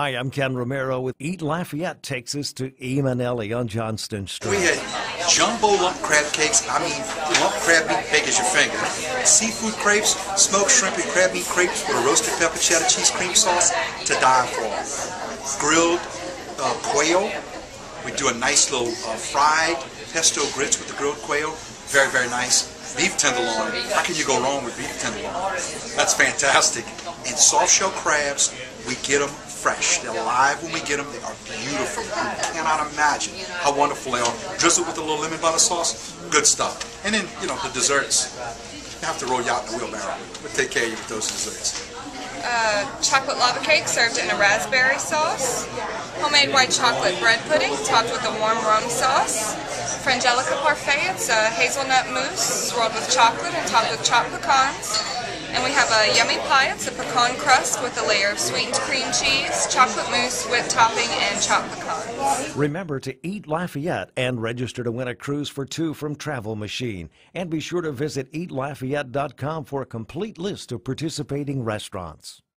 Hi, I'm Ken Romero with Eat Lafayette takes us to iMonelli on Johnston Street. We had jumbo lump crab cakes. I mean, lump crab meat big as your finger. Seafood crepes, smoked shrimp and crab meat crepes with a roasted pepper cheddar cheese cream sauce to die for. Grilled uh, quail. We do a nice little uh, fried pesto grits with the grilled quail. Very, very nice. Beef tenderloin. How can you go wrong with beef tenderloin? That's fantastic. And soft shell crabs, we get them fresh. They're live when we get them. They are beautiful. You cannot imagine how wonderful they are. Drizzled with a little lemon butter sauce. Good stuff. And then, you know, the desserts. You have to roll you out in the wheelbarrow. We'll take care of you with those desserts. Uh, chocolate lava cake served in a raspberry sauce. Homemade white chocolate bread pudding topped with a warm rum sauce. Frangelica parfait, it's a hazelnut mousse swirled with chocolate and topped with chopped pecans. Have a yummy pie. It's a pecan crust with a layer of sweetened cream cheese, chocolate mousse, whipped topping, and chopped pecans. Remember to eat Lafayette and register to win a cruise for two from Travel Machine. And be sure to visit eatlafayette.com for a complete list of participating restaurants.